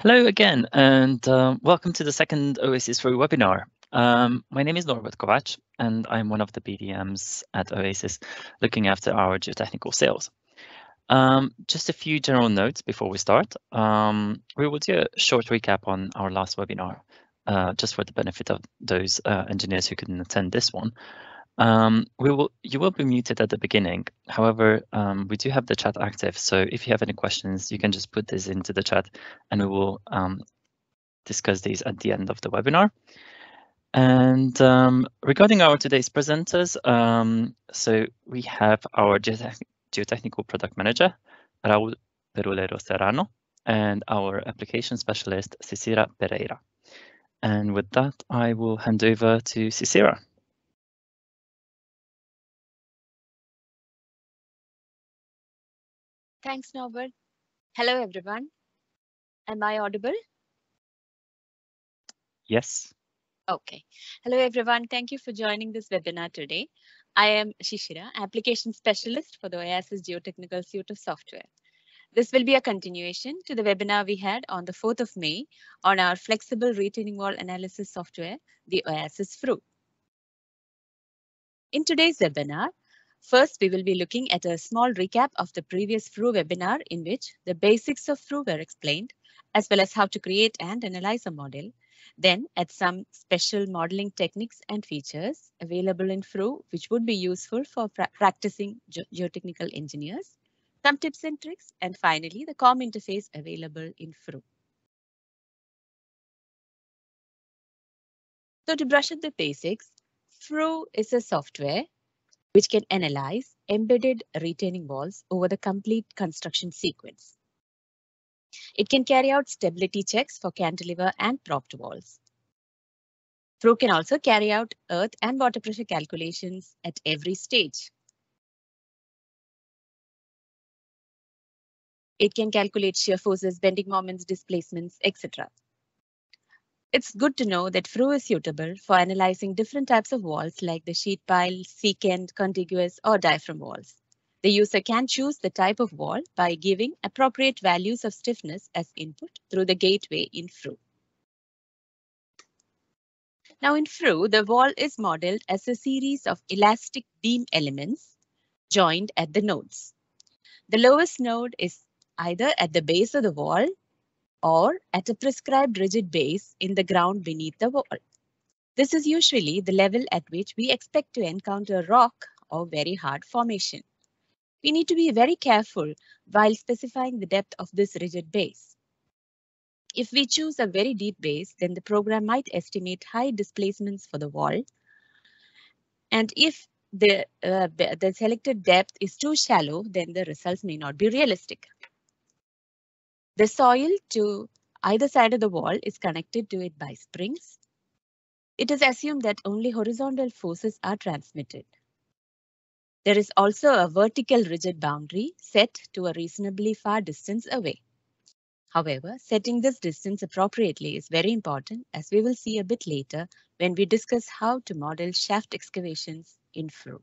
Hello again, and um, welcome to the second Oasys Frew webinar. Um, my name is Norbert Kovac, and I'm one of the BDMs at Oasys, looking after our geotechnical sales. Um, just a few general notes before we start. Um, we will do a short recap on our last webinar, uh, just for the benefit of those uh, engineers who couldn't attend this one. Um, we will, you will be muted at the beginning. However, um, we do have the chat active, so if you have any questions, you can just put this into the chat and we will um, discuss these at the end of the webinar. And um, regarding our today's presenters, um, so we have our geotech geotechnical product manager, Raul Perulero Serrano, and our application specialist, Cicera Pereira. And with that, I will hand over to Cicera. Thanks, Norbert. Hello, everyone. Am I audible? Yes. Okay. Hello, everyone. Thank you for joining this webinar today. I am Shishira, Application Specialist for the Oasys Geotechnical Suite of Software. This will be a continuation to the webinar we had on the 4th of May on our flexible retaining wall analysis software, the Oasys Frew. In today's webinar, First, we will be looking at a small recap of the previous Frew webinar in which the basics of Frew were explained, as well as how to create and analyze a model. Then at some special modeling techniques and features available in Frew, which would be useful for pra practicing ge geotechnical engineers, some tips and tricks, and finally the COM interface available in Frew. So to brush up the basics, Frew is a software which can analyze embedded retaining walls over the complete construction sequence. It can carry out stability checks for cantilever and propped walls. Frew can also carry out earth and water pressure calculations at every stage. It can calculate shear forces, bending moments, displacements, etc. It's good to know that Frew is suitable for analyzing different types of walls like the sheet pile, secant, contiguous, or diaphragm walls. The user can choose the type of wall by giving appropriate values of stiffness as input through the gateway in Frew. Now in Frew, the wall is modeled as a series of elastic beam elements joined at the nodes. The lowest node is either at the base of the wall or at a prescribed rigid base in the ground beneath the wall. This is usually the level at which we expect to encounter rock or very hard formation. We need to be very careful while specifying the depth of this rigid base. If we choose a very deep base, then the program might estimate high displacements for the wall. And if the, uh, the selected depth is too shallow, then the results may not be realistic. The soil to either side of the wall is connected to it by springs. It is assumed that only horizontal forces are transmitted. There is also a vertical rigid boundary set to a reasonably far distance away. However, setting this distance appropriately is very important as we will see a bit later when we discuss how to model shaft excavations in Frew.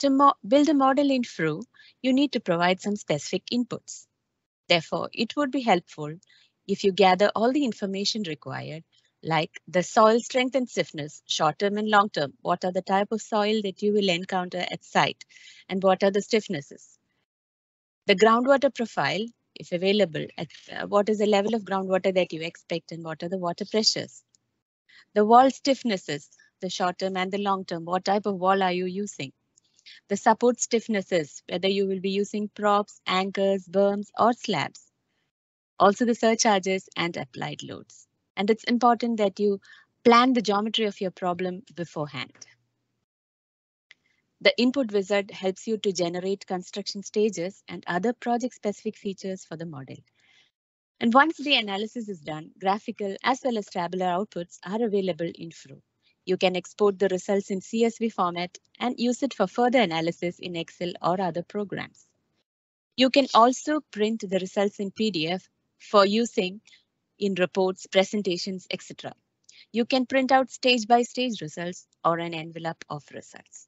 To build a model in Frew, you need to provide some specific inputs. Therefore, it would be helpful if you gather all the information required, like the soil strength and stiffness, short-term and long-term. What are the type of soil that you will encounter at site, and what are the stiffnesses? The groundwater profile, if available, at uh, what is the level of groundwater that you expect, and what are the water pressures? The wall stiffnesses, the short-term and the long-term. What type of wall are you using? The support stiffnesses, whether you will be using props, anchors, berms, or slabs. Also the surcharges and applied loads. And it's important that you plan the geometry of your problem beforehand. The input wizard helps you to generate construction stages and other project specific features for the model. And once the analysis is done, graphical as well as tabular outputs are available in Frew. You can export the results in CSV format and use it for further analysis in Excel or other programs. You can also print the results in PDF for using in reports, presentations, etc. You can print out stage by stage results or an envelope of results.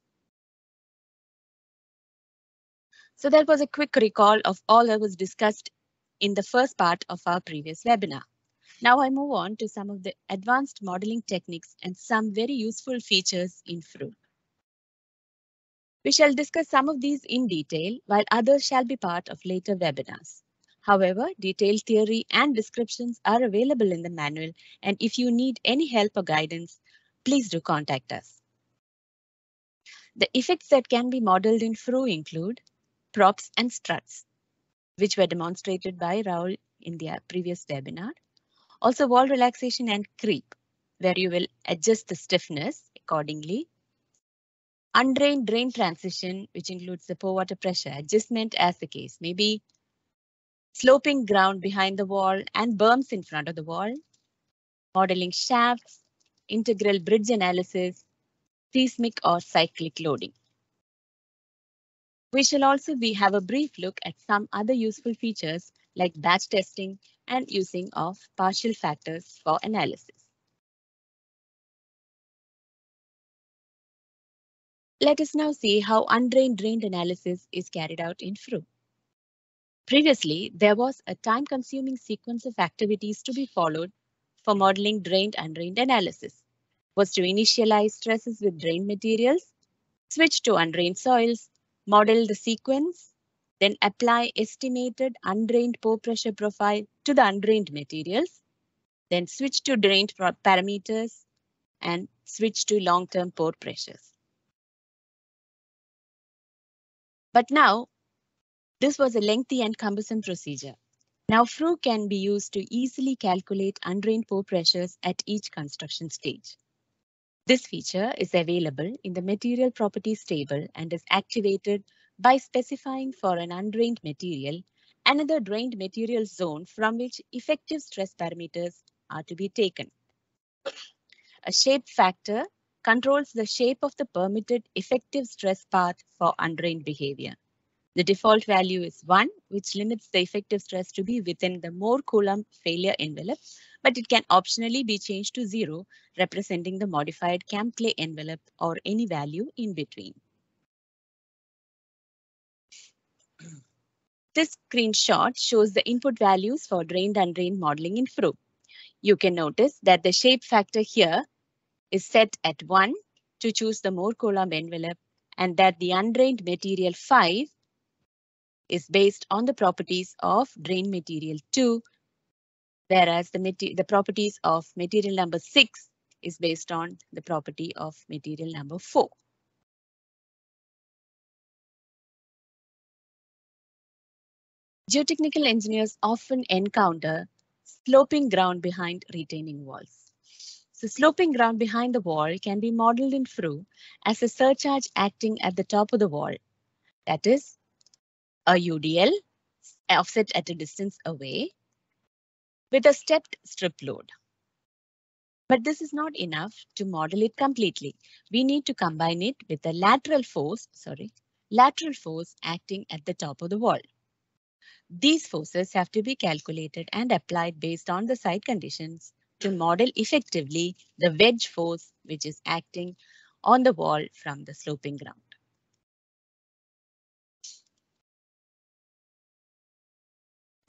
So that was a quick recall of all that was discussed in the first part of our previous webinar. Now I move on to some of the advanced modeling techniques and some very useful features in Frew. We shall discuss some of these in detail, while others shall be part of later webinars. However, detailed theory and descriptions are available in the manual, and if you need any help or guidance, please do contact us. The effects that can be modeled in Frew include props and struts, which were demonstrated by Raul in the previous webinar. Also wall relaxation and creep, where you will adjust the stiffness accordingly. Undrained drain transition, which includes the pore water pressure adjustment as the case may be. Sloping ground behind the wall and berms in front of the wall. Modeling shafts, integral bridge analysis, seismic or cyclic loading. We shall also be have a brief look at some other useful features like batch testing and using of partial factors for analysis. Let us now see how undrained drained analysis is carried out in Frew. Previously, there was a time-consuming sequence of activities to be followed for modeling drained undrained analysis. Was to initialize stresses with drained materials, switch to undrained soils, model the sequence, then apply estimated undrained pore pressure profile to the undrained materials, then switch to drained parameters and switch to long-term pore pressures. But now, this was a lengthy and cumbersome procedure. Now Frew can be used to easily calculate undrained pore pressures at each construction stage. This feature is available in the material properties table and is activated by specifying for an undrained material another drained material zone from which effective stress parameters are to be taken. A shape factor controls the shape of the permitted effective stress path for undrained behavior. The default value is 1, which limits the effective stress to be within the Mohr Coulomb failure envelope, but it can optionally be changed to 0, representing the modified Cam-Clay envelope or any value in between. This screenshot shows the input values for drained and drained modeling in Frew. You can notice that the shape factor here is set at 1 to choose the Mohr Coulomb envelope and that the undrained material 5 is based on the properties of drain material 2, whereas the, the properties of material number 6 is based on the property of material number 4. Geotechnical engineers often encounter sloping ground behind retaining walls. So sloping ground behind the wall can be modeled in Frew as a surcharge acting at the top of the wall. That is, a UDL offset at a distance away with a stepped strip load. But this is not enough to model it completely. We need to combine it with a lateral force, sorry, lateral force acting at the top of the wall. These forces have to be calculated and applied based on the site conditions to model effectively the wedge force which is acting on the wall from the sloping ground.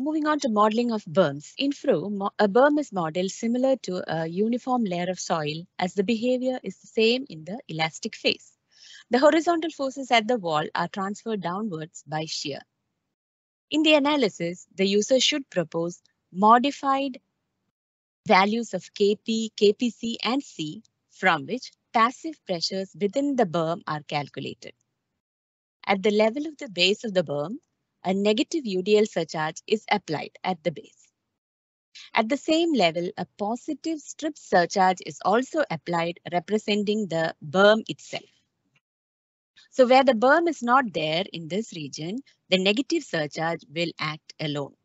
Moving on to modeling of berms. In Frew, a berm is modeled similar to a uniform layer of soil as the behavior is the same in the elastic phase. The horizontal forces at the wall are transferred downwards by shear. In the analysis, the user should propose modified values of Kp, Kpc and C from which passive pressures within the berm are calculated. At the level of the base of the berm, a negative UDL surcharge is applied at the base. At the same level, a positive strip surcharge is also applied representing the berm itself. So where the berm is not there in this region, the negative surcharge will act alone.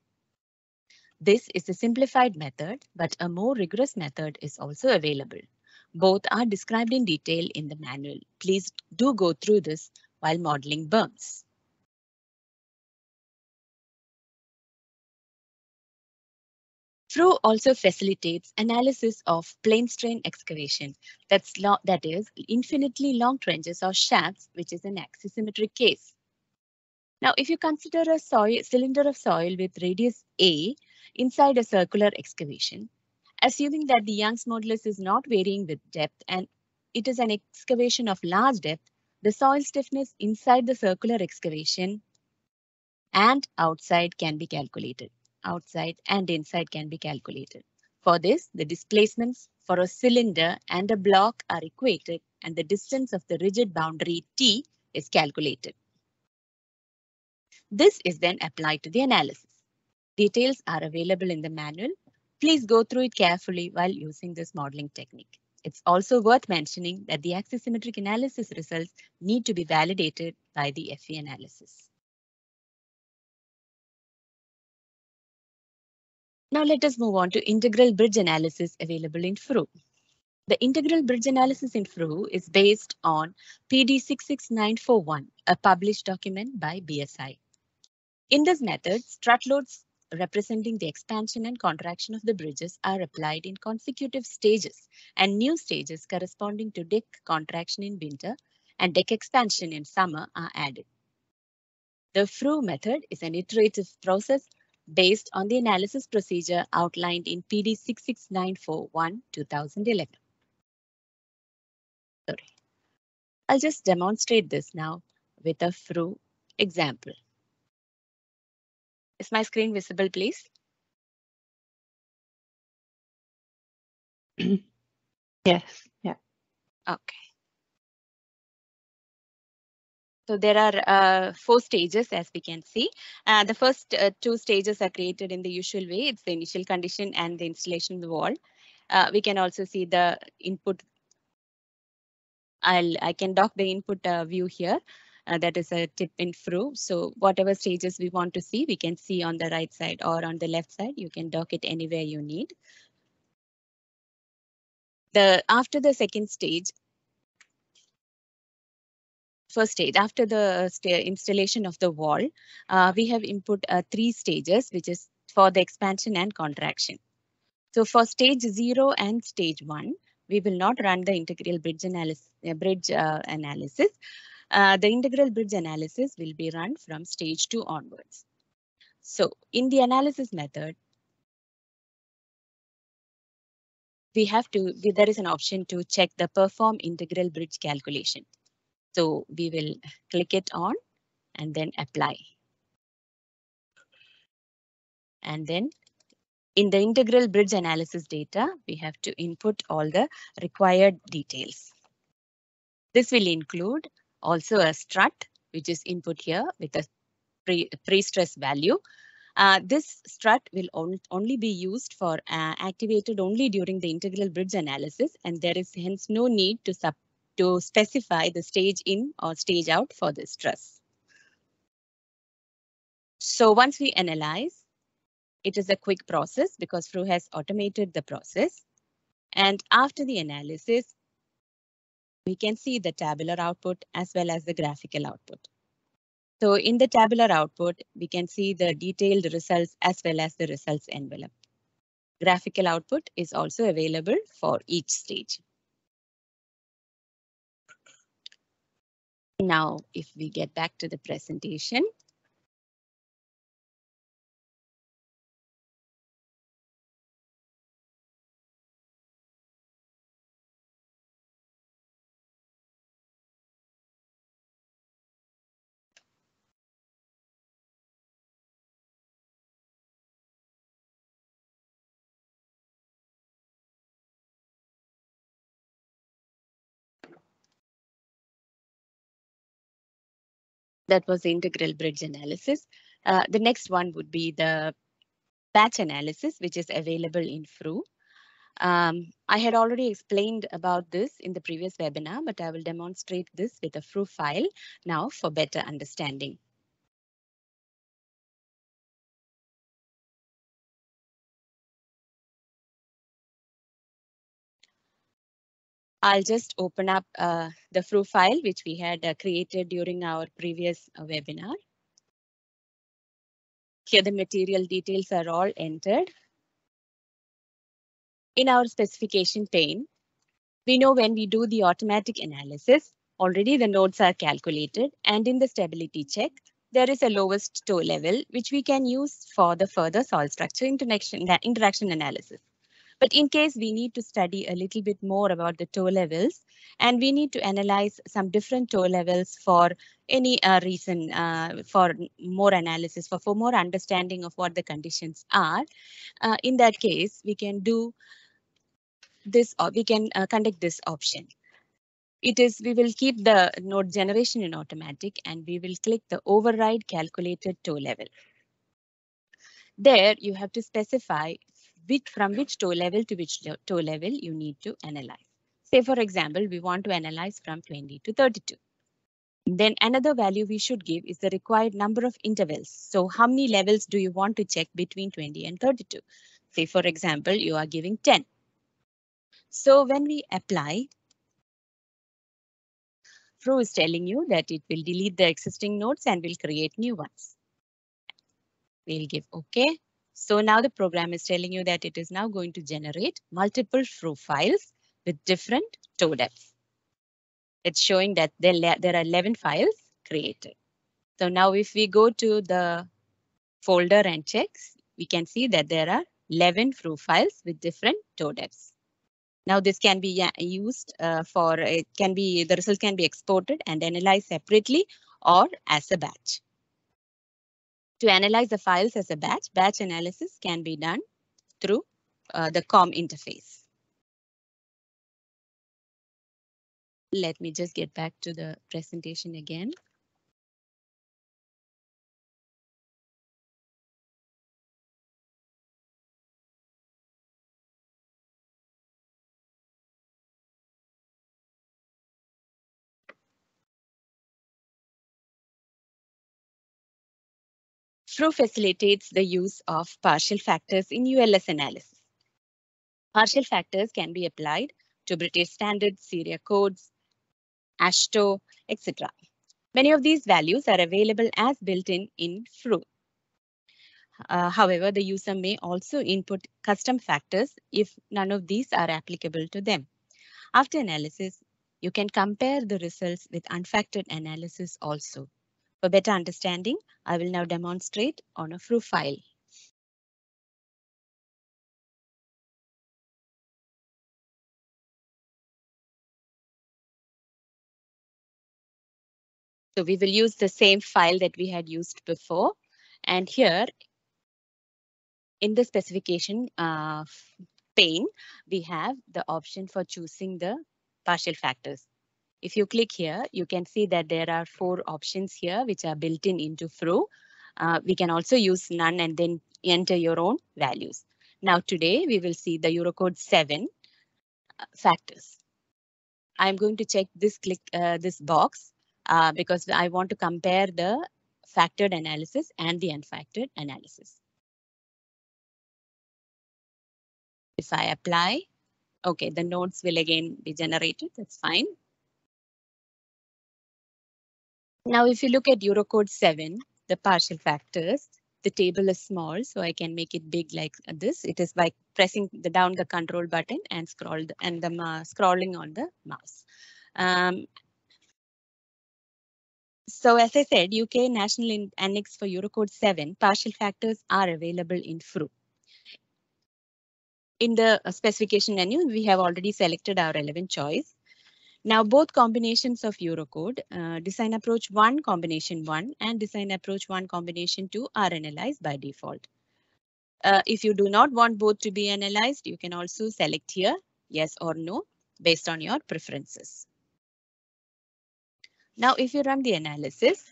This is a simplified method, but a more rigorous method is also available. Both are described in detail in the manual. Please do go through this while modeling berms. Frew also facilitates analysis of plane strain excavation. That's that is infinitely long trenches or shafts, which is an axisymmetric case. Now, if you consider a soil cylinder of soil with radius A inside a circular excavation, assuming that the Young's modulus is not varying with depth and it is an excavation of large depth, the soil stiffness inside the circular excavation and outside can be calculated. Outside and inside can be calculated. For this, the displacements for a cylinder and a block are equated and the distance of the rigid boundary T is calculated. This is then applied to the analysis. Details are available in the manual. Please go through it carefully while using this modeling technique. It's also worth mentioning that the axisymmetric analysis results need to be validated by the FE analysis. Now let us move on to integral bridge analysis available in Frew. The integral bridge analysis in Frew is based on PD 66941, a published document by BSI. In this method, strut loads representing the expansion and contraction of the bridges are applied in consecutive stages and new stages corresponding to deck contraction in winter and deck expansion in summer are added. The Frew method is an iterative process based on the analysis procedure outlined in PD 66941 2011. Sorry. I'll just demonstrate this now with a Frew example. Is my screen visible, please? yes, yeah. Okay. So there are uh, four stages as we can see. Uh, the first uh, two stages are created in the usual way. It's the initial condition and the installation of the wall. Uh, we can also see the input. I'll I can dock the input uh, view here. Uh, that is a tip in Frew. So whatever stages we want to see, we can see on the right side or on the left side. You can dock it anywhere you need. The after the second stage, first stage after the installation of the wall, uh, we have input uh, three stages, which is for the expansion and contraction. So for stage zero and stage one, we will not run the integral bridge analysis. Uh, bridge analysis. the integral bridge analysis will be run from stage two onwards. So in the analysis method, we have to, there is an option to check the perform integral bridge calculation. So we will click it on and then apply. And then in the integral bridge analysis data, we have to input all the required details. This will include also a strut, which is input here with a pre-stress pre value. Uh, this strut will on only be used for uh, activated only during the integral bridge analysis, and there is hence no need to sub to specify the stage in or stage out for this truss. So once we analyze, it is a quick process because Frew has automated the process. And after the analysis, we can see the tabular output as well as the graphical output. So in the tabular output, we can see the detailed results as well as the results envelope. Graphical output is also available for each stage. Now, if we get back to the presentation. That was the integral bridge analysis. Uh, the next one would be the batch analysis, which is available in Frew. Um, I had already explained about this in the previous webinar, but I will demonstrate this with a Frew file now for better understanding. I'll just open up uh, the Frew file, which we had uh, created during our previous uh, webinar. Here the material details are all entered. In our specification pane, we know when we do the automatic analysis, already the nodes are calculated and in the stability check, there is a lowest toe level, which we can use for the further soil structure interaction, interaction analysis. But in case we need to study a little bit more about the toe levels, and we need to analyze some different toe levels for any uh, reason, uh, for more analysis, for, for more understanding of what the conditions are. Uh, in that case, we can do this, or we can uh, conduct this option. It is, we will keep the node generation in automatic and we will click the override calculated toe level. There you have to specify which from which toe level to which toe level you need to analyze. Say, for example, we want to analyze from 20 to 32. Then another value we should give is the required number of intervals. So how many levels do you want to check between 20 and 32? Say, for example, you are giving 10. So when we apply, Frew is telling you that it will delete the existing nodes and will create new ones. We'll give OK. So now the program is telling you that it is now going to generate multiple Frew files with different toe depths. It's showing that there, there are 11 files created. So now if we go to the folder and checks, we can see that there are 11 Frew files with different toe depths. Now this can be used uh, for, it can be, the result can be exported and analyzed separately or as a batch. To analyze the files as a batch, batch analysis can be done through uh, the COM interface. Let me just get back to the presentation again. Frew facilitates the use of partial factors in ULS analysis. Partial factors can be applied to British standards, Eurocodes, AASHTO, etc. Many of these values are available as built-in in Frew. Uh, however, the user may also input custom factors if none of these are applicable to them. After analysis, you can compare the results with unfactored analysis also. For better understanding, I will now demonstrate on a Frew file. So we will use the same file that we had used before. And here in the specification uh, pane, we have the option for choosing the partial factors. If you click here, you can see that there are four options here which are built in into Frew. Uh, we can also use none and then enter your own values. Now today we will see the Eurocode 7 uh, factors. I'm going to check this click uh, this box uh, because I want to compare the factored analysis and the unfactored analysis. If I apply, okay, the nodes will again be generated, that's fine. Now, if you look at Eurocode 7, the partial factors, the table is small, so I can make it big like this. It is by pressing the down the control button and scroll and the scrolling on the mouse. Um, so as I said, UK National Annex for Eurocode 7 partial factors are available in Frew. In the specification menu, we have already selected our relevant choice. Now both combinations of Eurocode, uh, design approach 1 combination 1 and design approach 1 combination 2 are analyzed by default. Uh, if you do not want both to be analyzed, you can also select here yes or no based on your preferences. Now, if you run the analysis,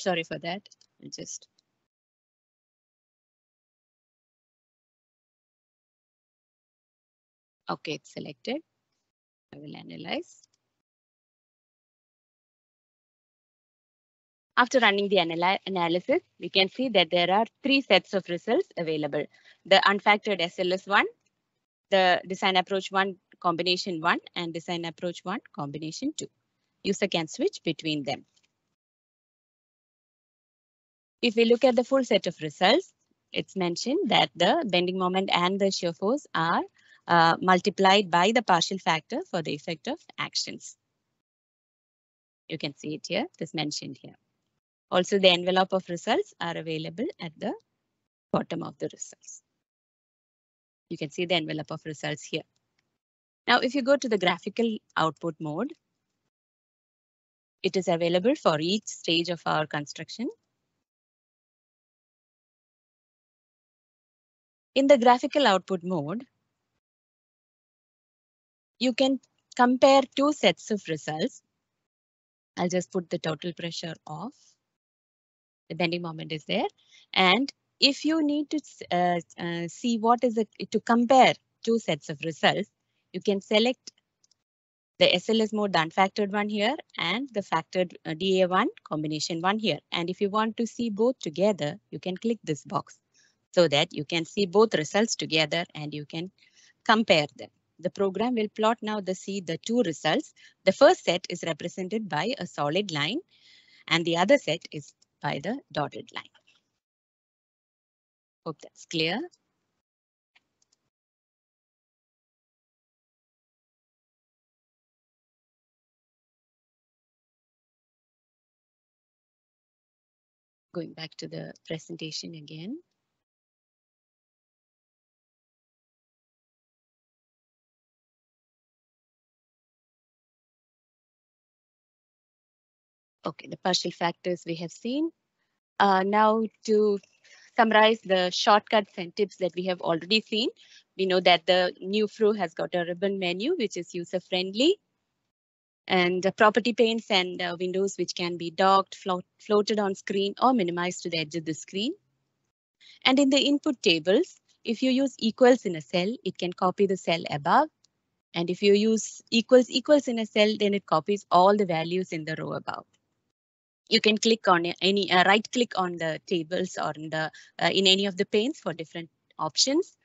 Sorry for that. I'll just Okay, it's selected. I will analyze. After running the anal analysis, we can see that there are three sets of results available. The unfactored SLS1, the design approach 1 combination 1 and design approach 1 combination 2. User can switch between them. If we look at the full set of results, it's mentioned that the bending moment and the shear force are uh, multiplied by the partial factor for the effect of actions. You can see it here, it is mentioned here. Also, the envelope of results are available at the bottom of the results. You can see the envelope of results here. Now, if you go to the graphical output mode, it is available for each stage of our construction. In the graphical output mode, you can compare two sets of results. I'll just put the total pressure off. The bending moment is there. And if you need to uh, uh, see what is it to compare two sets of results, you can select the SLS mode unfactored one here and the factored uh, DA1 combination one here. And if you want to see both together, you can click this box so that you can see both results together and you can compare them. The program will plot now the see the two results. The first set is represented by a solid line and the other set is by the dotted line. Hope that's clear. Going back to the presentation again. Okay, the partial factors we have seen. Uh, now to summarize the shortcuts and tips that we have already seen, we know that the new Frew has got a ribbon menu, which is user friendly. And the property panes and uh, windows which can be docked, float, floated on screen or minimized to the edge of the screen. And in the input tables, if you use equals in a cell, it can copy the cell above. And if you use equals equals in a cell, then it copies all the values in the row above you can click on any uh, right click on the tables or in the uh, in any of the panes for different options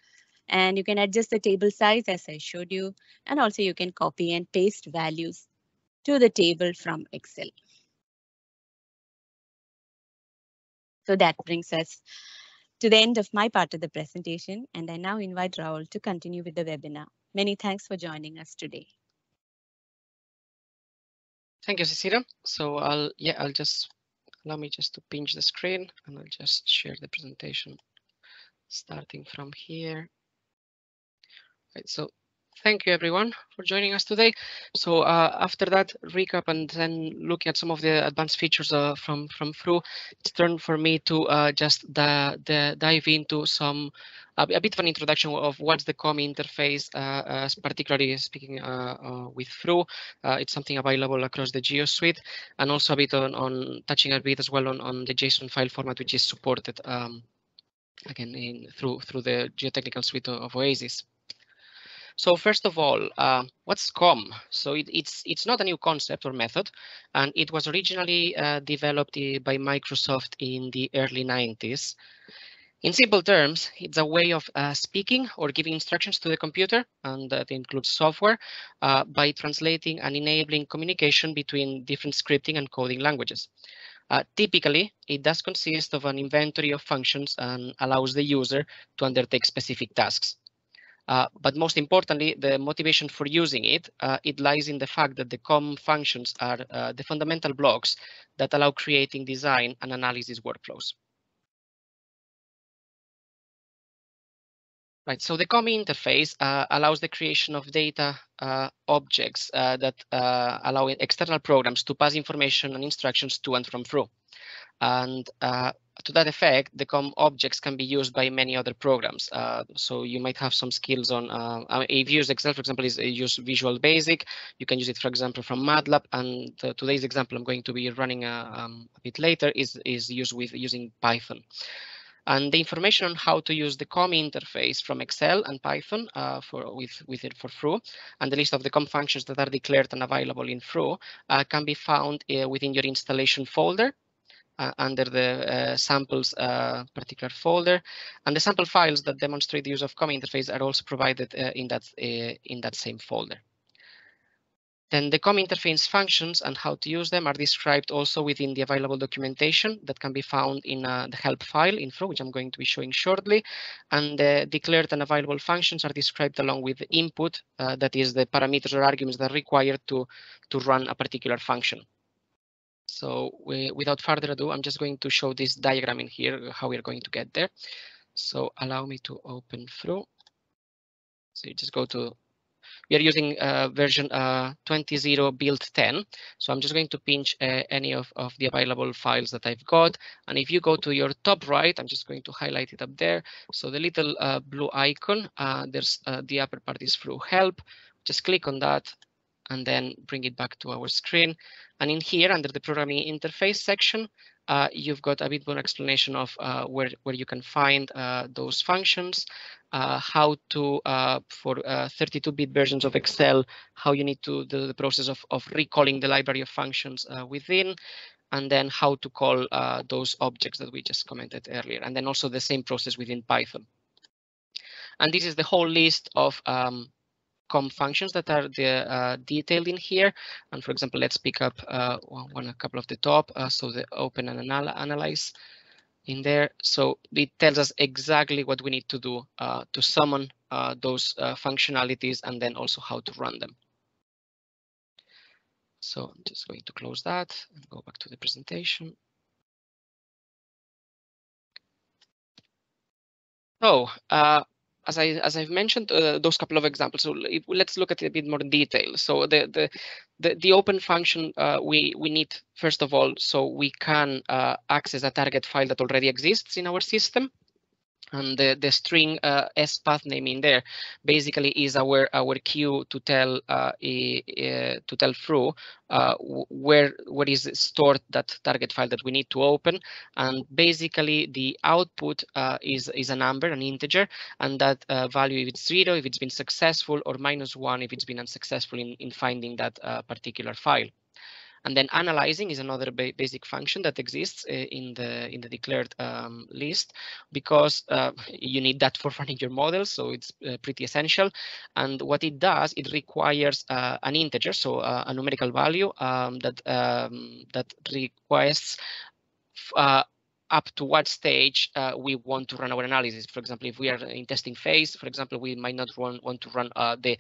and you can adjust the table size as I showed you and also you can copy and paste values to the table from Excel. So that brings us to the end of my part of the presentation and I now invite Raul to continue with the webinar. Many thanks for joining us today. Thank you, Cecilia. So I'll, yeah, I'll just, allow me just to pinch the screen and I'll just share the presentation starting from here. Right, so thank you everyone for joining us today. So uh, after that recap and then looking at some of the advanced features uh, from from Frew, it's turn for me to uh, just the, the dive into some a, bit of an introduction of what's the COM interface, uh, particularly speaking uh, uh, with Frew. it's something available across the Geo suite, and also a bit on, on touching a bit as well on, on the JSON file format, which is supported um, again in, through through the geotechnical suite of Oasys. So first of all, uh, what's COM? So it, it's it's not a new concept or method, and it was originally uh, developed uh, by Microsoft in the early 90s. In simple terms, it's a way of uh, speaking or giving instructions to the computer, and that includes software, uh, by translating and enabling communication between different scripting and coding languages. Uh, typically, it does consist of an inventory of functions and allows the user to undertake specific tasks. Uh, but most importantly, the motivation for using it, uh, it lies in the fact that the COM functions are uh, the fundamental blocks that allow creating design and analysis workflows. Right, so the COM interface uh, allows the creation of data uh, objects that allow external programs to pass information and instructions to and from Frew. And to that effect, the COM objects can be used by many other programs. Uh, so you might have some skills on, uh, if you use Excel, for example, is uh, use Visual Basic. You can use it, for example, from MATLAB. And today's example I'm going to be running uh, um, a bit later is, is used with using Python. And the information on how to use the COM interface from Excel and Python uh, for with, with it for Frew, and the list of the COM functions that are declared and available in Frew uh, can be found within your installation folder uh, under the uh, samples uh, particular folder. And the sample files that demonstrate the use of COM interface are also provided in that in that same folder. Then the COM interface functions and how to use them are described also within the available documentation that can be found in uh, the help file info, which I'm going to be showing shortly. And the declared and available functions are described along with the input, uh, that is the parameters or arguments that are required to, to run a particular function. So we, without further ado, I'm just going to show this diagram in here, how we're going to get there. So allow me to open Frew. So you just go to we are using uh, version uh, 20.0 build 10. So I'm just going to pinch uh, any of, of the available files that I've got. And if you go to your top right, I'm just going to highlight it up there. So the little uh, blue icon, uh, there's uh, the upper part is Frew help. Just click on that and then bring it back to our screen. And in here under the programming interface section, uh, you've got a bit more explanation of uh, where, where you can find uh, those functions, uh, how to, uh, for 32-bit uh, versions of Excel, how you need to do the process of, of recalling the library of functions within, and then how to call those objects that we just commented earlier, and then also the same process within Python. And this is the whole list of um, com functions that are the, uh, detailed in here. And for example, let's pick up uh, one, a couple of the top. Uh, so the open and anal analyze in there. So it tells us exactly what we need to do uh, to summon uh, those uh, functionalities and then also how to run them. So I'm just going to close that and go back to the presentation. So uh, as I as I've mentioned uh, those couple of examples, so let's look at it a bit more in detail. So the the the, the open function uh, we we need first of all so we can uh, access a target file that already exists in our system and the, the string uh, s path name in there basically is our our queue to tell uh, a, a, to tell Frew uh, where where is stored that target file that we need to open. And basically the output uh, is is a number an integer and that uh, value if it's zero if it's been successful or minus one if it's been unsuccessful in in finding that uh, particular file and then analyzing is another ba basic function that exists uh, in the in the declared um, list because uh, you need that for running your model. So it's uh, pretty essential. And what it does, it requires uh, an integer, so uh, a numerical value um, that um, that requires uh, up to what stage uh, we want to run our analysis. For example, if we are in testing phase, for example, we might not run, want to run uh, the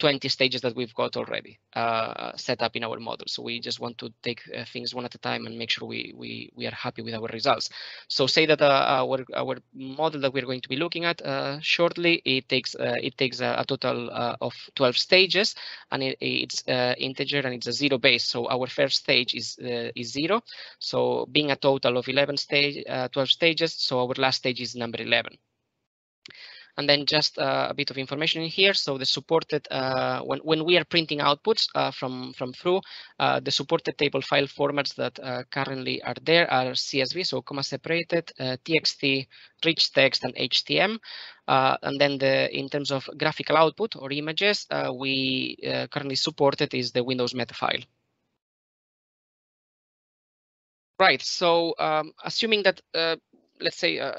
20 stages that we've got already uh, set up in our model. So we just want to take uh, things one at a time and make sure we we we are happy with our results. So say that uh, our our model that we're going to be looking at uh, shortly it takes uh, it takes a, a total uh, of 12 stages and it, it's integer and it's a zero base. So our first stage is is zero. So being a total of 11 stage 12 stages, so our last stage is number 11. And then just uh, a bit of information in here. So the supported, uh, when, when we are printing outputs uh, from, from Frew, uh, the supported table file formats that uh, currently are there are CSV, so comma separated, uh, TXT, rich text, and HTML. and then the in terms of graphical output or images, we currently supported is the Windows meta file. Right, so um, assuming that let's say a,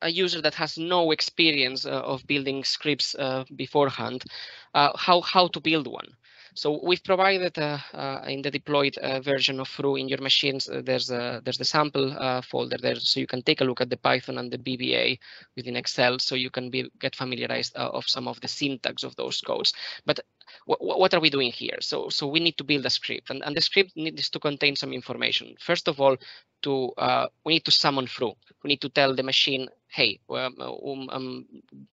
a, user that has no experience uh, of building scripts uh, beforehand, uh, how how to build one. So we've provided uh, uh, in the deployed uh, version of Frew in your machines, there's a there's the sample folder there, so you can take a look at the Python and the VBA within Excel, so you can be get familiarized of some of the syntax of those codes. But what are we doing here? So, so we need to build a script, and, and the script needs to contain some information. First of all, to uh, we need to summon Frew. We need to tell the machine, hey, um, um, um,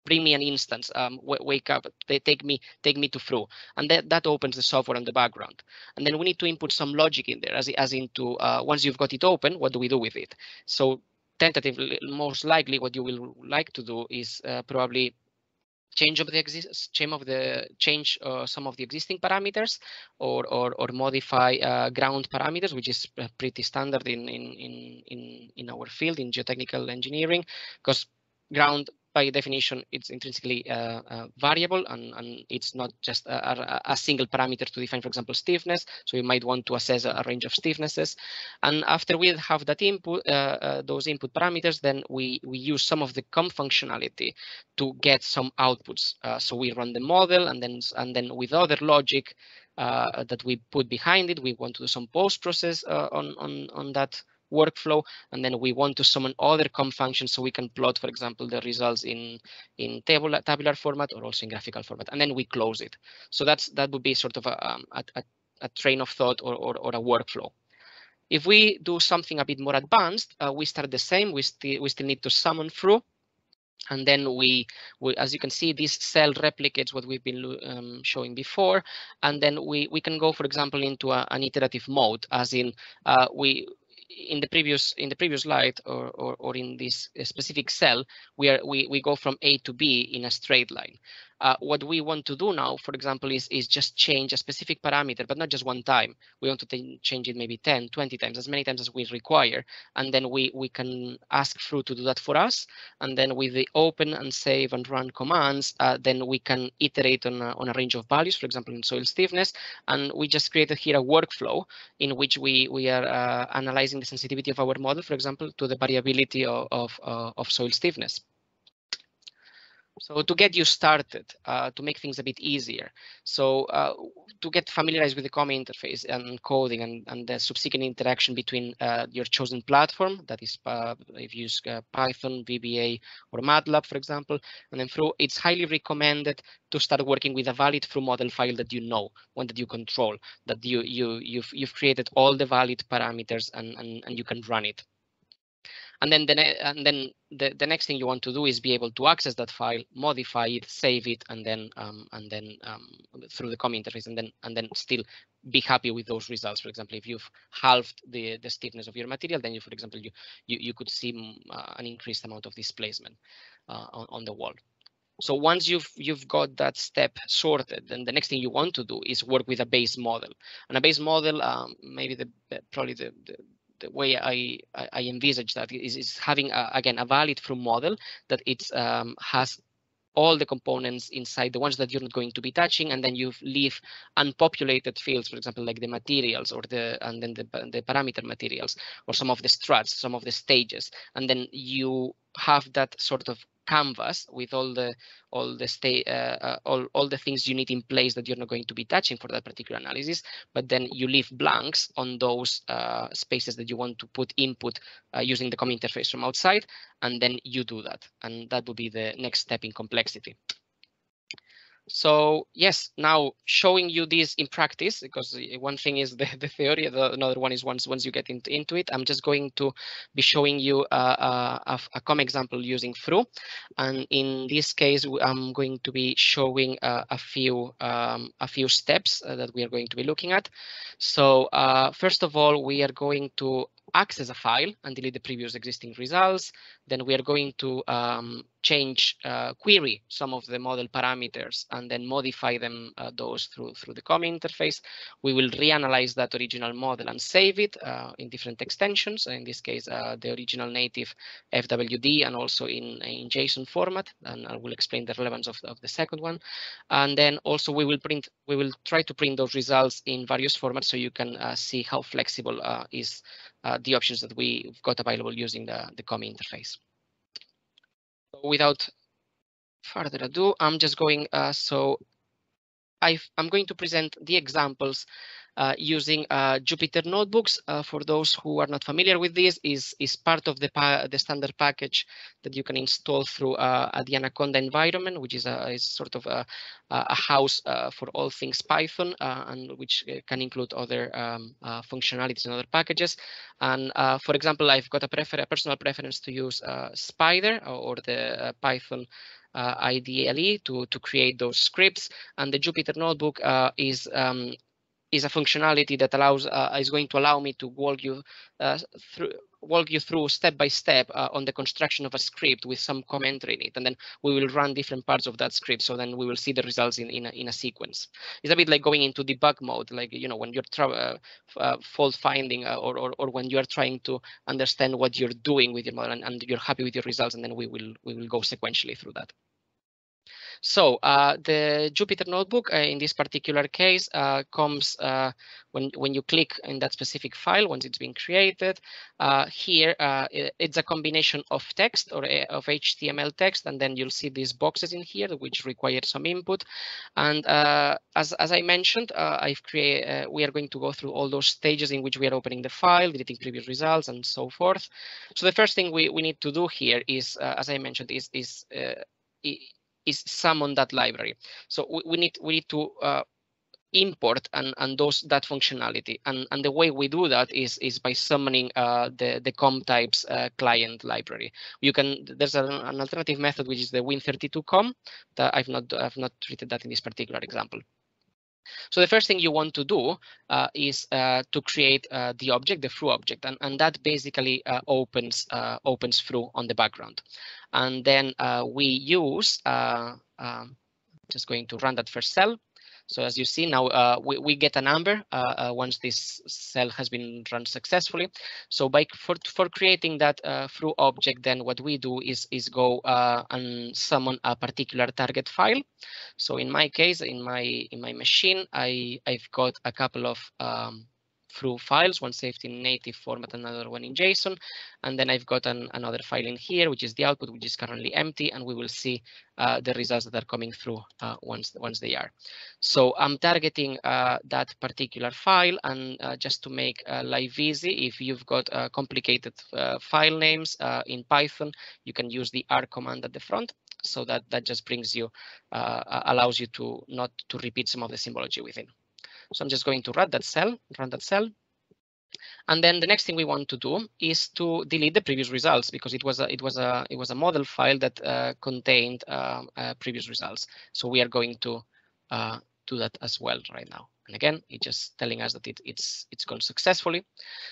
bring me an instance. Um, wake up. They take me take me to Frew, and that that opens the software in the background. And then we need to input some logic in there, as as into uh, once you've got it open, what do we do with it? So tentatively, most likely, what you will like to do is uh, probably change of the exist change of the change uh, some of the existing parameters or or, or modify uh, ground parameters which is uh, pretty standard in in in in in our field in geotechnical engineering because ground by definition, it's intrinsically uh, uh, variable and, and it's not just a, a, single parameter to define, for example, stiffness. So you might want to assess a, range of stiffnesses. And after we have that input, uh, uh, those input parameters, then we, we use some of the COM functionality to get some outputs. Uh, so we run the model and then, and then with other logic, that we put behind it. We want to do some post process on, on, on that workflow and then we want to summon other com functions so we can plot for example the results in in tabular tabular format or also in graphical format and then we close it so that's that would be sort of a, um, a, a, a, train of thought or, or, or a workflow if we do something a bit more advanced, uh, we start the same. We still we still need to summon Frew, and then we, we as you can see, this cell replicates what we've been um, showing before, and then we we can go, for example, into a, an iterative mode, as in uh, we in the previous in the previous slide or, or, or in this specific cell, we are we, we go from A to B in a straight line. Uh, what we want to do now, for example, is, is just change a specific parameter, but not just one time. We want to change it maybe 10, 20 times, as many times as we require. And then we, we can ask Frew to do that for us. And then with the open and save and run commands, uh, then we can iterate on a, on a range of values, for example, in soil stiffness. And we just created here a workflow in which we, we are uh, analyzing the sensitivity of our model, for example, to the variability of, of, uh, of soil stiffness. So to get you started, uh, to make things a bit easier. So uh, to get familiarized with the COM interface and coding and, and the subsequent interaction between uh, your chosen platform, that is uh, if you use uh, Python, VBA, or MATLAB, for example, and then Frew, it's highly recommended to start working with a valid Frew model file that you know, one that you control, that you you you've you've created all the valid parameters and and, and you can run it. And then the and then the, the next thing you want to do is be able to access that file, modify it, save it, and then um, and then um, through the COM interface, and then and then still be happy with those results. For example, if you've halved the the stiffness of your material, then you, for example, you you, you could see mm, uh, an increased amount of displacement uh, on, on the wall. So once you've you've got that step sorted, then the next thing you want to do is work with a base model. And a base model, um, maybe the probably the, the the way I, I, envisage that is, is having a, again a valid Frew model that it um, has all the components inside the ones that you're not going to be touching and then you leave unpopulated fields for example like the materials or the and then the, the parameter materials or some of the struts some of the stages. And then you have that sort of canvas with all the all the stay uh, uh, all, all the things you need in place that you're not going to be touching for that particular analysis but then you leave blanks on those uh, spaces that you want to put input uh, using the COM interface from outside and then you do that and that would be the next step in complexity so yes, now showing you this in practice, because one thing is the, the theory, the, another one is once once you get into, into it, I'm just going to be showing you a, a, a COM example using Frew. And in this case, I'm going to be showing a, a few um, a few steps uh, that we are going to be looking at. So uh, first of all, we are going to access a file and delete the previous existing results. Then we are going to um, change, uh, query some of the model parameters and then modify them uh, those through, through the COM interface. We will reanalyze that original model and save it uh, in different extensions. In this case, uh, the original native FWD and also in, in JSON format. And I will explain the relevance of, of the second one. And then also we will print, we will try to print those results in various formats so you can uh, see how flexible uh, is the options that we've got available using the, the COM interface. Without further ado, I'm just going, uh, so i am going to present the examples uh, using uh, Jupyter Notebooks. Uh, for those who are not familiar with this, is is part of the the standard package that you can install through uh, the Anaconda environment, which is a is sort of a, a house uh, for all things Python, uh, and which can include other um, functionalities and other packages. And for example, I've got a, prefer a personal preference to use Spyder or, or the Python uh, IDLE to, to create those scripts. And the Jupyter Notebook uh, is um, is a functionality that allows uh, is going to allow me to walk you uh, through walk you through step by step uh, on the construction of a script with some commentary in it. And then we will run different parts of that script. So then we will see the results in in a, in a sequence. It's a bit like going into debug mode like you know when you're uh, uh, fault finding uh, or, or or when you're trying to understand what you're doing with your model and, and you're happy with your results and then we will we will go sequentially through that So uh, the Jupyter Notebook uh, in this particular case uh, comes uh, when when you click in that specific file once it's been created. Uh, here it, it's a combination of text or of HTML text, and then you'll see these boxes in here which require some input. And as as I mentioned, I've created. we are going to go through all those stages in which we are opening the file, deleting previous results, and so forth. So the first thing we we need to do here is, as I mentioned, is is is summon that library. So we, we need we need to uh, import and, and those that functionality. And, and the way we do that is, is by summoning uh, the, the comtypes uh, client library. You can there's an, an, alternative method which is the win32com that I've not I've not treated that in this particular example. So the first thing you want to do uh, is uh, to create uh, the object, the Frew object, and, and that basically uh, opens uh, opens Frew on the background. And then uh, we use, um, just going to run that first cell, so as you see now, uh, we, we get a number uh, uh, once this cell has been run successfully. So by for, for creating that uh, Frew object, then what we do is, is go uh, and summon a particular target file. So in my case, in my in my machine, I, I've got a couple of um, Frew files, one saved in native format, another one in JSON. And then I've got an, another file in here, which is the output, which is currently empty. And we will see uh, the results that are coming through uh, once, once they are. So I'm targeting uh, that particular file. And uh, just to make uh, life easy, if you've got uh, complicated file names in Python, you can use the R command at the front so that that just brings you allows you to not to repeat some of the symbology within. So I'm just going to run that cell, run that cell. And then the next thing we want to do is to delete the previous results because it was a it was a it was a model file that uh, contained uh, uh, previous results. So we are going to uh, do that as well right now. And again, it's just telling us that it, it's it's gone successfully.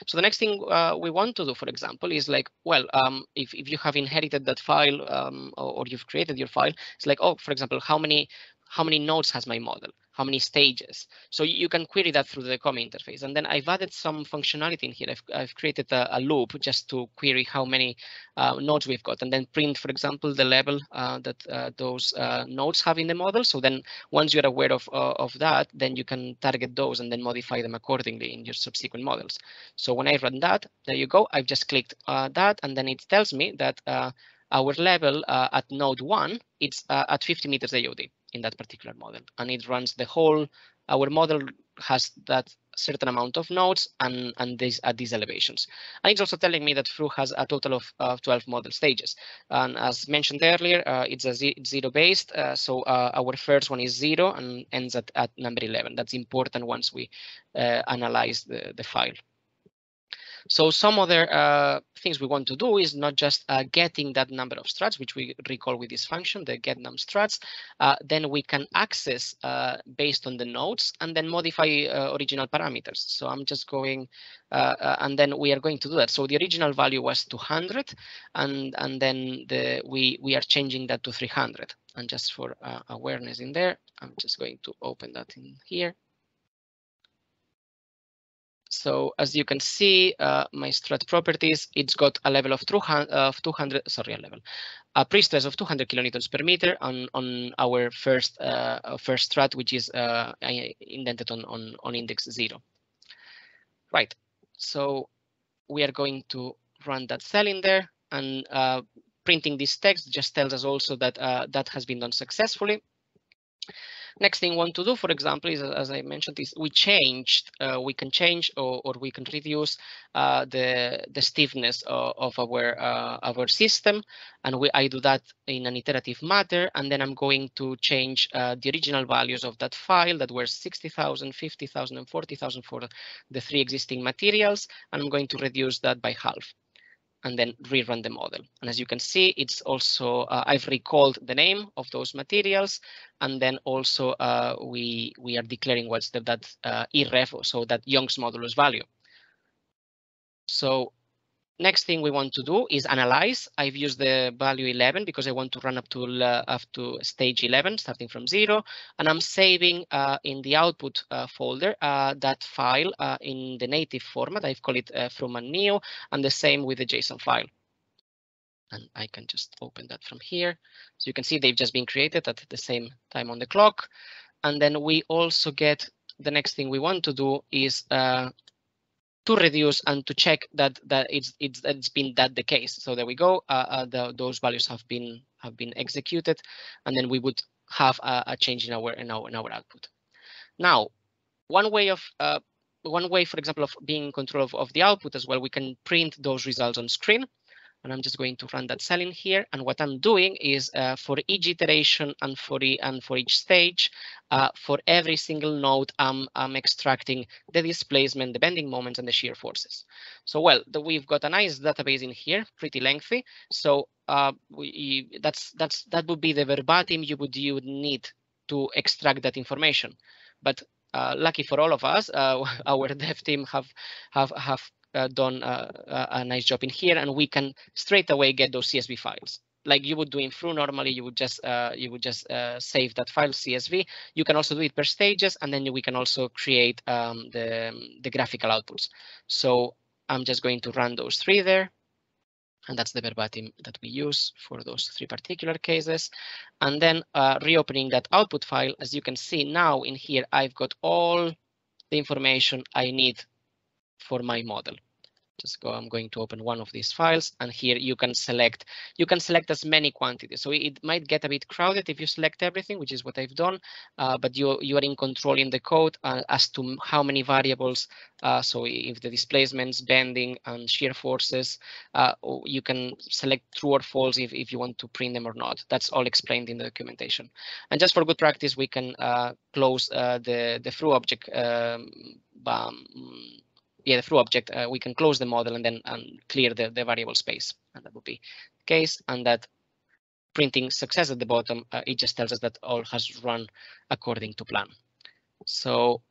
So the next thing uh, we want to do, for example, is like, well, um, if, if you have inherited that file um, or, or, you've created your file, it's like, oh, for example, how many how many nodes has my model? How many stages? So you can query that through the COM interface. And then I've added some functionality in here. I've, I've created a, a, loop just to query how many uh, nodes we've got and then print, for example, the level uh, that uh, those uh, nodes have in the model. So then once you're aware of, uh, of that, then you can target those and then modify them accordingly in your subsequent models. So when I run that, there you go. I've just clicked uh, that and then it tells me that our level at node one, it's at 50 meters AOD in that particular model. And it runs the whole, our model has that certain amount of nodes and, and these at these elevations. And it's also telling me that Frew has a total of uh, 12 model stages. And as mentioned earlier, uh, it's a zero based. Uh, so uh, our first one is zero and ends at, at number 11. That's important once we uh, analyze the, the file. So some other uh, things we want to do is not just uh, getting that number of struts, which we recall with this function, the get num struts. Uh, then we can access uh, based on the nodes and then modify uh, original parameters. So I'm just going uh, and then we are going to do that. So the original value was 200 and, and then the, we, we are changing that to 300. And just for awareness in there, I'm just going to open that in here. So as you can see, uh, my strut properties, it's got a level of 200, of 200 sorry, a level, a pre-stress of 200 kilonewtons per meter on, on our first uh, first strut, which is uh, indented on, on, on index zero. Right, so we are going to run that cell in there and uh, printing this text just tells us also that uh, that has been done successfully. Next thing we want to do, for example, is as I mentioned, is we changed, uh, we can change or, or we can reduce uh, the the stiffness of, of our uh, our system, and we I do that in an iterative manner, and then I'm going to change uh, the original values of that file that were 60,000, 50,000, and 40,000 for the three existing materials, and I'm going to reduce that by half and then rerun the model. And as you can see, it's also, uh, I've recalled the name of those materials, and then also uh, we, we are declaring what's the, that uh, irref, so that Young's modulus value. So Next thing we want to do is analyze. I've used the value 11 because I want to run up to uh, up to stage 11, starting from zero, and I'm saving uh, in the output uh, folder uh, that file uh, in the native format. I've called it uh, from a new, and the same with the JSON file. and I can just open that from here. So you can see they've just been created at the same time on the clock. And then we also get the next thing we want to do is uh, to reduce and to check that that it's it's it's been that the case. So there we go. Uh, uh, the, those values have been have been executed, and then we would have a, a change in our in our in our output. Now, one way of uh, one way, for example, of being in control of, of the output as well, we can print those results on screen and I'm just going to run that cell in here. And what I'm doing is uh, for each iteration and for e and for each stage, uh, for every single node, I'm, I'm extracting the displacement, the bending moments, and the shear forces. So well, the, we've got a nice database in here, pretty lengthy. So uh, we, that's that's that would be the verbatim you would you would need to extract that information. But uh, lucky for all of us, uh, our dev team have have have done uh, a nice job in here, and we can straight away get those CSV files. Like you would do in Frew normally, you would just uh, you would just uh, save that file CSV. You can also do it per stages, and then we can also create um, the the graphical outputs. So I'm just going to run those three there. And that's the verbatim that we use for those three particular cases. And then uh, reopening that output file, as you can see now in here, I've got all the information I need for my model. Just go i'm going to open one of these files and here you can select you can select as many quantities. So it might get a bit crowded if you select everything which is what i've done uh, but you you are in control in the code uh, as to how many variables uh, so if the displacements bending and shear forces uh, you can select true or false if, if you want to print them or not. That's all explained in the documentation. And just for good practice we can uh, close uh, the the Frew object um, yeah, the Frew object, uh, we can close the model and then and clear the, the variable space. And that would be the case. And that printing success at the bottom, uh, it just tells us that all has run according to plan. So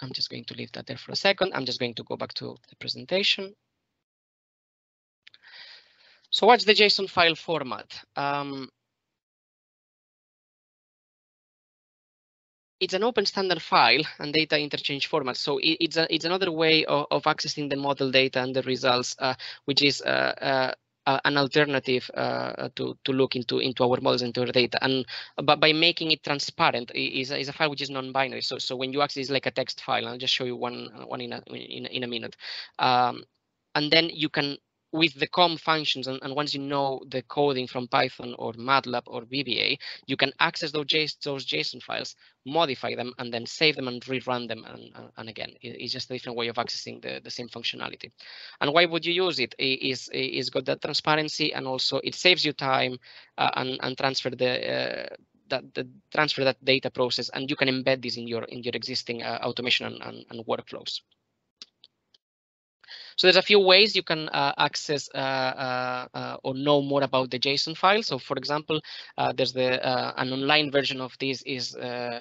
I'm just going to leave that there for a second. I'm just going to go back to the presentation. So what's the JSON file format? Um, it's an open standard file and data interchange format. So it, it's a, it's another way of, of, accessing the model data and the results, uh, which is uh, uh, an alternative uh, to to look into into our models into our data. And but by making it transparent, is is a file which is non-binary. So so when you access it's like a text file, I'll just show you one one in a in, in a minute. Um, and then you can with the COM functions, and, and, once you know the coding from Python or MATLAB or VBA, you can access those, those JSON files, modify them, and then save them and rerun them. And, and again, it's just a different way of accessing the, the same functionality. And why would you use it? Is is got that transparency, and also it saves you time uh, and and transfer the uh, that transfer that data process, and you can embed this in your in your existing uh, automation and, and, and workflows. So there's a few ways you can uh, access uh, uh, uh, or know more about the JSON file. So for example, uh, there's the an online version of this is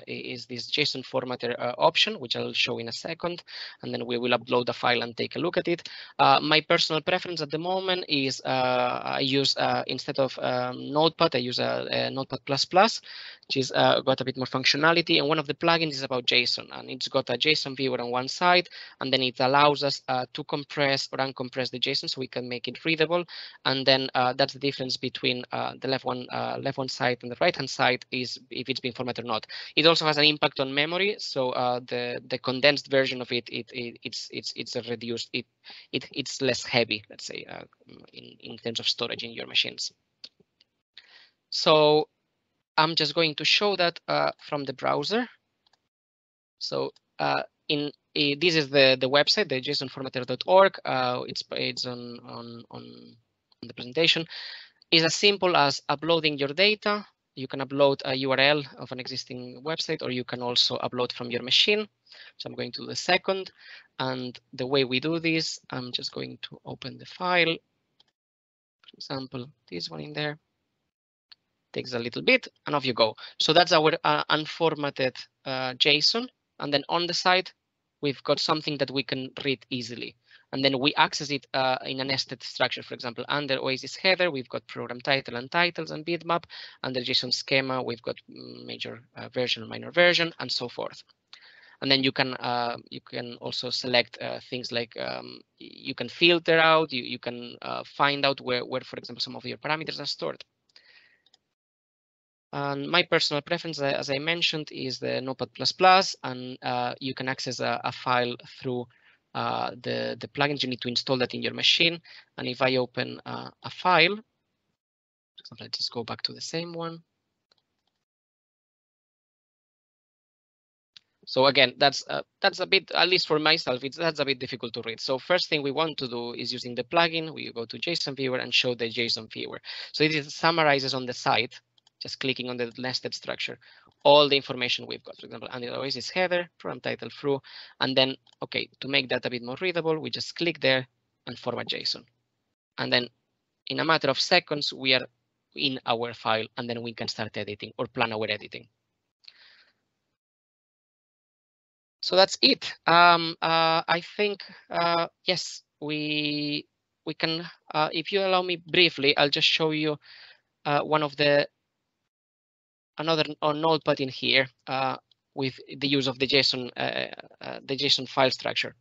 is this JSON formatter option, which I'll show in a second, and then we will upload the file and take a look at it. my personal preference at the moment is I use instead of um, Notepad, I use a, a Notepad++, which is got a bit more functionality. And one of the plugins is about JSON, and it's got a JSON viewer on one side, and then it allows us to compress compress or uncompress the JSON so we can make it readable. And then uh, that's the difference between uh, the left one uh, left one side and the right hand side is if it's been formatted or not. It also has an impact on memory. So uh, the the condensed version of it, it, it it's it's it's a reduced it it it's less heavy, let's say, uh, in in terms of storage in your machines. So I'm just going to show that uh, from the browser. So in uh, this is the the website, the jsonformatter.org. Uh, it's it's on on on the presentation. Is as simple as uploading your data. You can upload a URL of an existing website, or you can also upload from your machine. So I'm going to the second, and the way we do this, I'm just going to open the file. For example, this one in there takes a little bit and off you go. So that's our uh, unformatted uh, JSON. And then on the side, we've got something that we can read easily. And then we access it uh, in a nested structure. For example, under Oasys header, we've got program title and titles and bitmap. Under JSON schema, we've got major uh, version, minor version, and so forth. and then you can uh, you can also select uh, things like um, you can filter out, you, you can uh, find out where, where, for example, some of your parameters are stored. And my personal preference, as I mentioned, is the Notepad++, and uh, you can access a, a file through uh, the, the plugins. You need to install that in your machine. And if I open uh, a file, example, let's just go back to the same one. So again, that's uh, that's a bit, at least for myself, it's that's a bit difficult to read. So first thing we want to do is using the plugin, we go to JSON viewer and show the JSON viewer. So it summarizes on the site, just clicking on the nested structure, all the information we've got. For example, Android Oasys header, program title Frew, and then, okay, to make that a bit more readable, we just click there and format JSON. And then in a matter of seconds, we are in our file, and then we can start editing or plan our editing. so that's it. Um, uh, I think, uh, yes, we we can, uh, if you allow me briefly, I'll just show you uh, one of the another notepad in here uh, with the use of the JSON uh, the JSON file structure.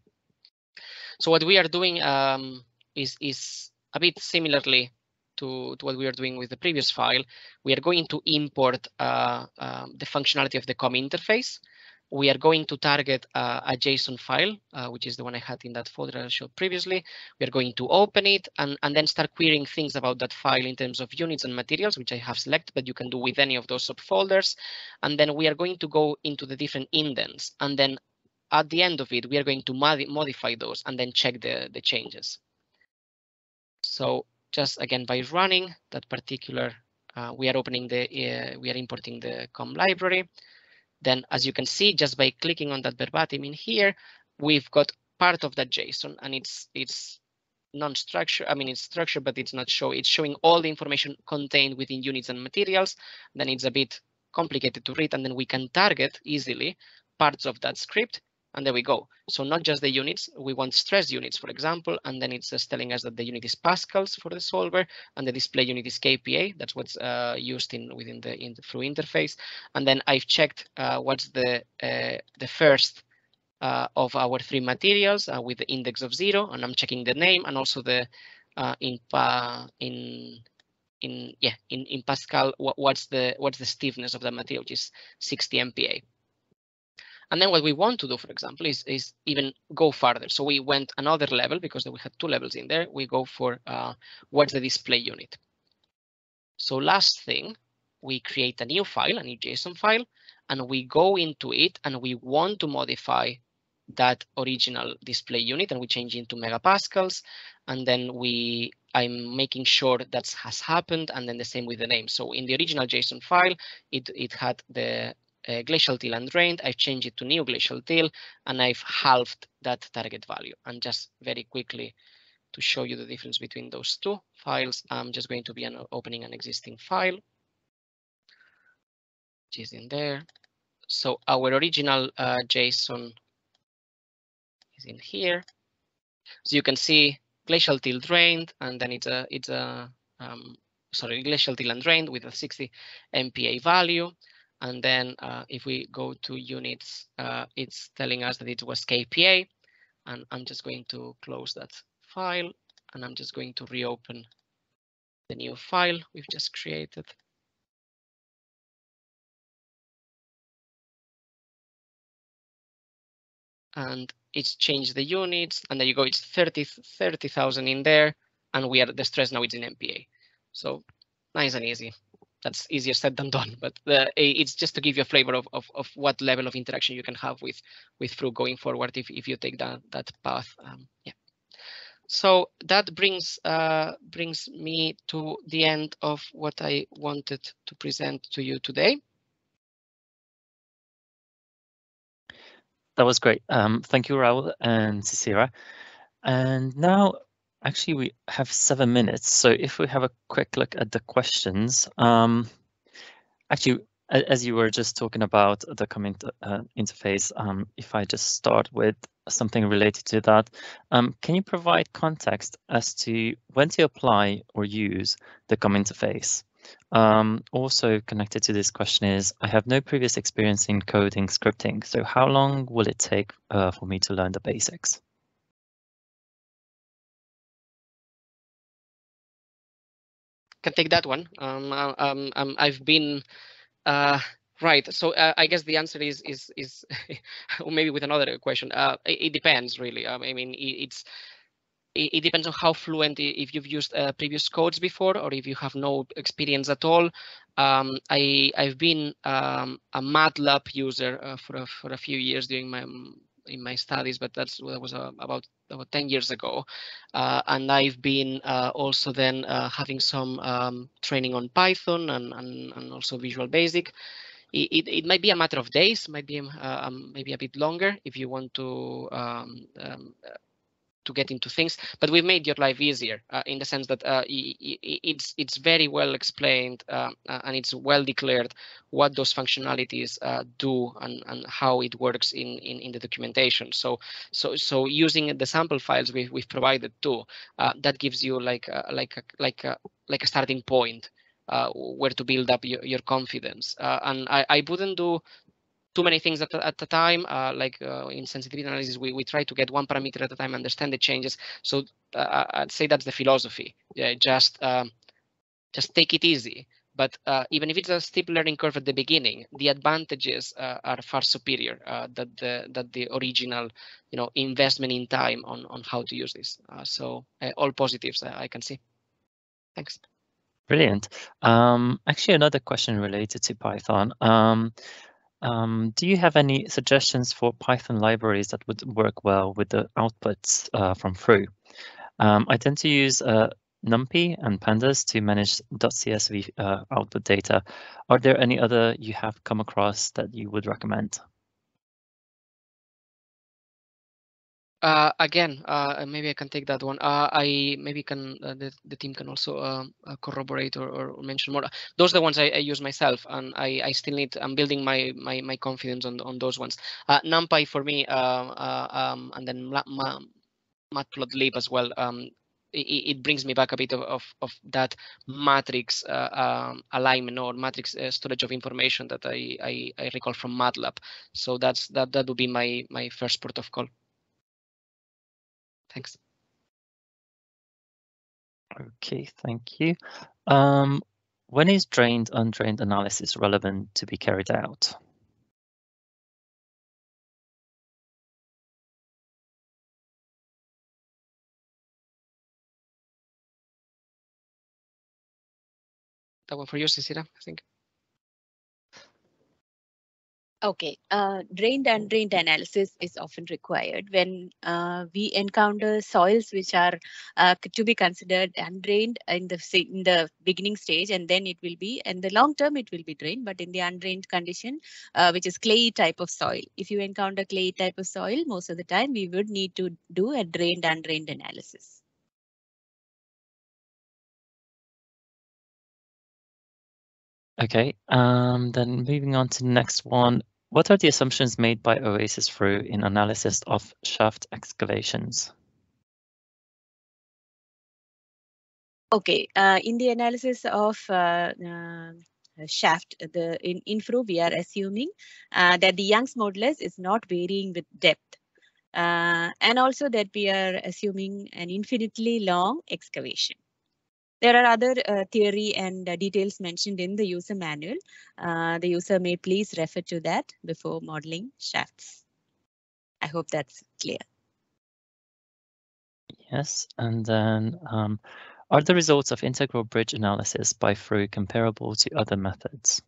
So what we are doing um, is is a bit similarly to, to, what we are doing with the previous file. We are going to import um, the functionality of the COM interface we are going to target uh, a JSON file, uh, which is the one I had in that folder I showed previously. We are going to open it and, and then start querying things about that file in terms of units and materials, which I have selected, but you can do with any of those subfolders. And then we are going to go into the different indents. And then at the end of it, we are going to mod modify those and then check the, the changes. So just again, by running that particular, uh, we are opening the, uh, we are importing the COM library. Then as you can see, just by clicking on that verbatim in here, we've got part of that JSON and it's it's non-structure, I mean, it's structured, but it's not show. It's showing all the information contained within units and materials. Then it's a bit complicated to read, and then we can target easily parts of that script and there we go. So not just the units, we want stress units, for example, and then it's just telling us that the unit is pascals for the solver and the display unit is kPa. That's what's uh, used in within the, in the Frew interface. And then I've checked uh, what's the uh, the first uh, of our three materials uh, with the index of zero, and I'm checking the name and also the uh, in in in yeah in in Pascal what, what's the what's the stiffness of the material, which is 60 MPa. And then what we want to do, for example, is, is even go further. So we went another level because we had two levels in there. We go for uh, what's the display unit. So last thing, we create a new file, a new JSON file, and we go into it and we want to modify that original display unit and we change into megapascals. And then we I'm making sure that has happened and then the same with the name. So in the original JSON file, it, it had the uh, glacial till undrained. I've changed it to new glacial till and I've halved that target value. And just very quickly to show you the difference between those two files, I'm just going to be an, opening an existing file, which is in there. So our original uh, JSON is in here. So you can see glacial till drained, and then it's a it's a um, sorry glacial till undrained with a 60 MPa value. And then uh, if we go to units, uh, it's telling us that it was KPA. And I'm just going to close that file and I'm just going to reopen the new file we've just created. And it's changed the units and there you go, it's 30, 30,000 in there and we are the stress now it's in MPa. So nice and easy that's easier said than done, but it's just to give you a flavor of, of, of, what level of interaction you can have with with Frew going forward if, if you take that that path. Um, yeah. So that brings uh, brings me to the end of what I wanted to present to you today. That was great. Um, thank you, Raul and Cecilia. And now Actually, we have seven minutes. So if we have a quick look at the questions, um, actually, as you were just talking about the COM uh, interface, um, if I just start with something related to that, um, can you provide context as to when to apply or use the COM interface? Um, also connected to this question is, I have no previous experience in coding scripting, so how long will it take uh, for me to learn the basics? Can take that one. Um, um, um, I've been uh, right. So uh, I guess the answer is is is maybe with another question. Uh, it, it depends really. Um, I mean, it, it's it, it, depends on how fluent if you've used uh, previous codes before or if you have no experience at all. Um, I I've been um, a MATLAB user uh, for a, for a few years during my in my studies, but that's that was uh, about about 10 years ago. Uh, and I've been uh, also then uh, having some um, training on Python and, and, and also Visual Basic. It, it, it, might be a matter of days, might be um, maybe a bit longer if you want to um, um to get into things, but we've made your life easier uh, in the sense that uh, it's it's very well explained uh, uh, and it's well declared what those functionalities uh, do and, and how it works in, in, in the documentation. So so so using the sample files we, we've provided too, uh, that gives you like a, like a, like a, like a starting point uh, where to build up your, your confidence. Uh, and I, I wouldn't do too many things at, at the time. Uh, like uh, in sensitivity analysis, we, we try to get one parameter at a time, understand the changes. So uh, I'd say that's the philosophy. Yeah, just um, just take it easy. But uh, even if it's a steep learning curve at the beginning, the advantages uh, are far superior uh, that the that the original, you know, investment in time on on how to use this. so all positives I can see. Thanks. Brilliant. Um, actually, another question related to Python. Um, um, do you have any suggestions for Python libraries that would work well with the outputs uh, from Frew? Um, I tend to use uh, NumPy and Pandas to manage .csv uh, output data. Are there any other you have come across that you would recommend? Uh, again, uh, maybe I can take that one. Uh, I maybe can uh, the, the team can also um, uh, corroborate or, or, mention more. Those are the ones I, I, use myself, and I, I still need. I'm building my my, my confidence on on those ones. Uh, NumPy for me, um, and then matplotlib as well. Um, it, it, brings me back a bit of, of, of that matrix um, alignment or matrix storage of information that I, I, I recall from MATLAB. So that's that that would be my my first port of call. Thanks. Okay, thank you. Um, when is drained undrained analysis relevant to be carried out? That one for you, Cecilia, I think. Okay, uh, drained and drained analysis is often required when uh, we encounter soils which are uh, to be considered undrained in the in the beginning stage, and then it will be, in the long term, it will be drained. But in the undrained condition, uh, which is clay type of soil, if you encounter clay type of soil, most of the time we would need to do a drained undrained analysis. Okay, um, then moving on to the next one. What are the assumptions made by Oasys Frew in analysis of shaft excavations? Okay, uh, in the analysis of uh, uh, shaft, the in, in Frew, we are assuming uh, that the Young's modulus is not varying with depth. Uh, and also that we are assuming an infinitely long excavation. There are other uh, theory and uh, details mentioned in the user manual. Uh, the user may please refer to that before modeling shafts. I hope that's clear. Yes, and then um, are the results of integral bridge analysis by Frew comparable to other methods?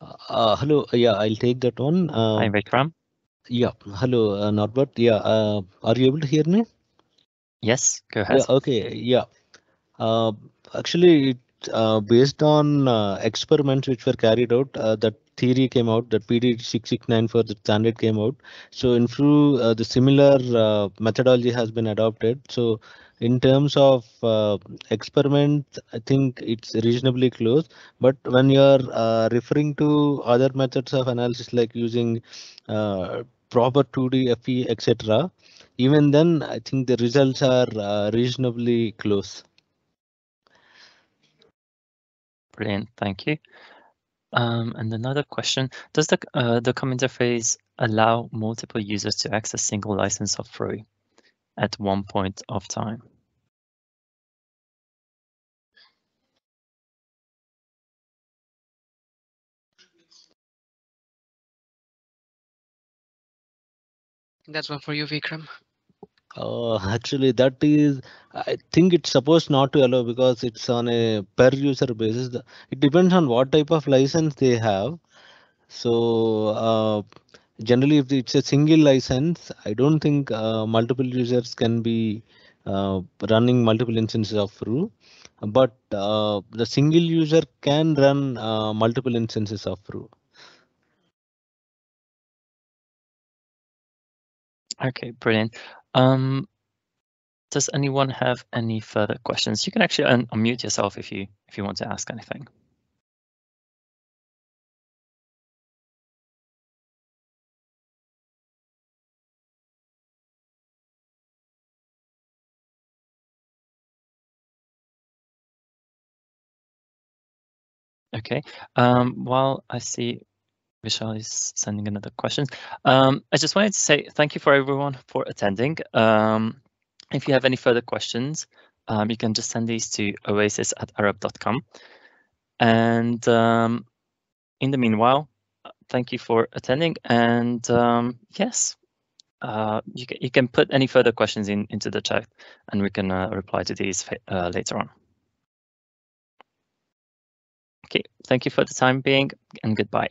Uh, hello, yeah, I'll take that one. Uh, Hi, Vikram. Yeah, hello, uh, Norbert. Yeah, uh, are you able to hear me? Yes, go ahead. Yeah, okay, yeah. Uh, actually, it, uh, based on uh, experiments which were carried out, uh, that theory came out, that PD 6694 the standard came out. So in Frew, uh, the similar uh, methodology has been adopted. So in terms of experiment, I think it's reasonably close. But when you're referring to other methods of analysis like using proper 2D FE, etc., even then, I think the results are uh, reasonably close. Brilliant, thank you. Um, and another question, does the, uh, the COM interface allow multiple users to access single license of Frew at one point of time? That's one for you, Vikram. Uh, actually, that is, I think it's supposed not to allow because it's on a per user basis. It depends on what type of license they have. So, uh, generally, if it's a single license, I don't think uh, multiple users can be uh, running multiple instances of Frew. But uh, the single user can run uh, multiple instances of Frew. Okay, brilliant. Um, does anyone have any further questions? You can actually un unmute yourself if you if you want to ask anything. Okay. Um, while I see Vishal is sending another question, um, I just wanted to say thank you for everyone for attending. Um, if you have any further questions, um, you can just send these to oasys at arup.com. And um, in the meanwhile, thank you for attending. And um, yes, uh, you, can, you can put any further questions in into the chat and we can uh, reply to these uh, later on. Okay, thank you for the time being and goodbye.